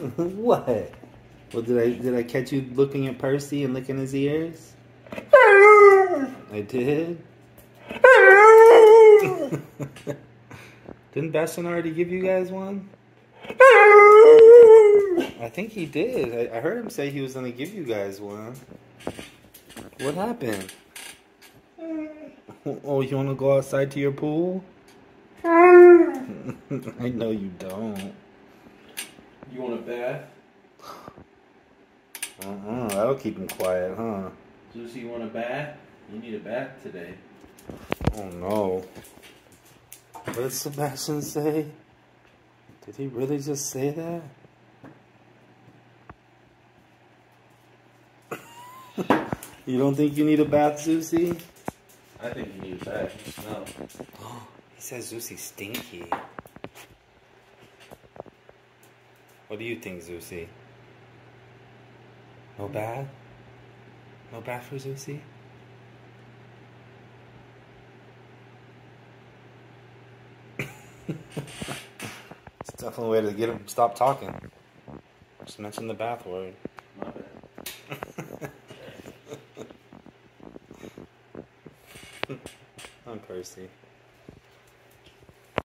what? Well, did I did I catch you looking at Percy and licking his ears? I did. Didn't Bastion already give you guys one? I think he did. I, I heard him say he was gonna give you guys one. What happened? Oh, you wanna go outside to your pool? I know you don't. You want a bath? Uh-uh, that'll keep him quiet, huh? Lucy, you want a bath? You need a bath today. Oh no. What did Sebastian say? Did he really just say that? you don't think you need a bath, Zeusy? I think you need a bath. No. He says Zeusy's stinky. What do you think, Zeusy? No bath? No bath for Zeusy? it's definitely a way to get him to stop talking. Just mention the bath word. My bad. I'm Percy.